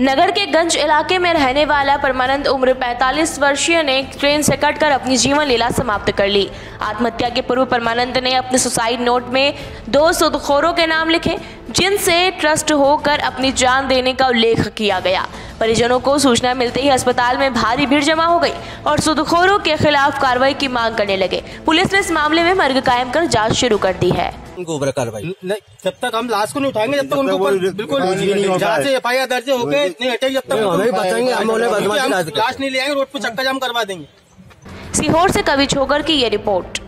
नगर के गंज इलाके में रहने वाला परमानंद उम्र 45 वर्षीय ने ट्रेन से कटकर अपनी जीवन लीला समाप्त कर ली। आत्महत्या के पूर्व परमानंद ने अपने सुसाइड नोट में दो सुदखोरों के नाम लिखे, जिनसे ट्रस्ट होकर अपनी जान देने का उल्लेख किया गया। परिजनों को सूचना मिलते ही अस्पताल में भारी भीड़ जमा हो गई और सुदखोरों के खिलाफ कार्रवाई की मांग करने लगे। पुलिस ने इस मामले में मर्ग कायम कर जाँच शुरू कर दी है। उनको उभर कार्रवाई नहीं जब तक हम लाश को नहीं उठाएँगे जब तक उनको बिल्कुल जहाँ से एफ़ आई आर दर्ज होके नहीं हटेगी जब तक हमें बताएँगे, हम उन्हें। लाश नहीं ले आएँगे रोड पर चक्का जाम करवा देंगे। सीहोर से कवि छोगर की ये रिपोर्ट।